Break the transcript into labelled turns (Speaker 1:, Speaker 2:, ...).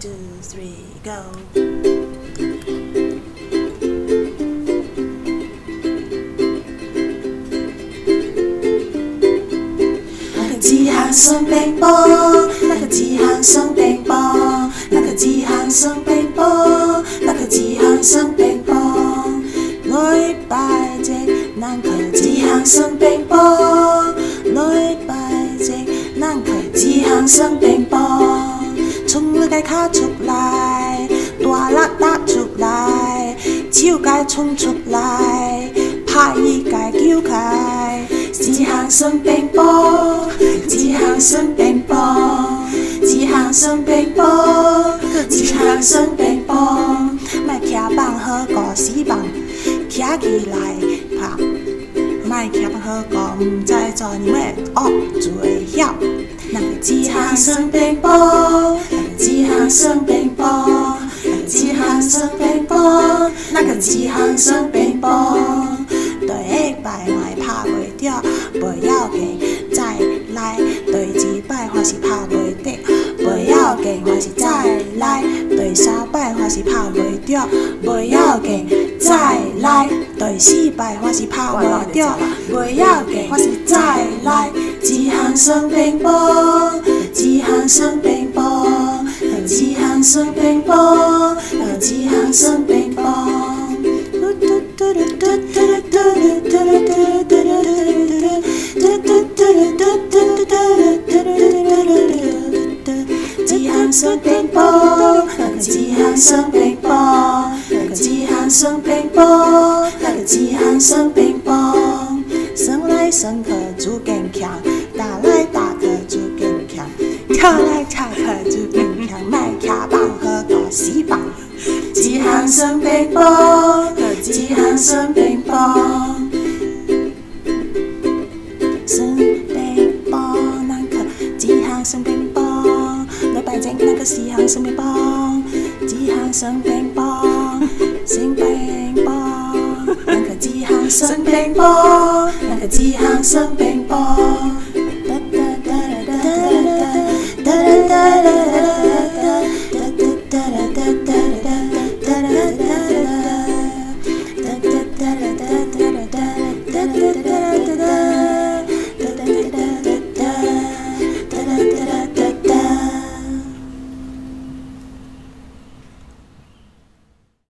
Speaker 1: two, three, go. 那个几行生冰雹，那个几行生冰雹，那个几行生冰雹，那个几行生冰雹。来拜只，咱佢几行生冰雹，来拜只，咱佢几行生冰雹。 衝你個腳出来，大力打出来，手個衝出来，拍伊個叫開。幾行生冰雹，幾行生冰雹，幾行生冰雹，幾行生冰雹。莫徛放好過死棒，徛起来拍。莫徛棒好過，毋知做你咩惡做會曉。那個幾行生冰雹，那個幾行生冰雹，那個幾行生冰雹，那個幾行生冰雹。第一摆我拍袂着，袂要紧，再来。第二摆我是拍袂得，袂要紧，我是再来。第三摆我是拍袂着，袂要紧，再来。第四摆我是拍袂着，袂要紧，我是再來。幾行生冰雹，幾行生冰，幾行生冰雹，幾行生冰雹。幾行生冰雹，幾行生冰雹，幾行生冰雹，幾行生冰雹。生來生去做堅強，打來打去做堅強，跳來上乒乓，只行上乒乓，上乒乓，那个只行上乒乓，礼拜一那个是行上乒乓，只行上乒乓，上乒乓，那个只行上乒乓，那个只行上乒乓。哒哒哒哒哒哒哒哒。da da da.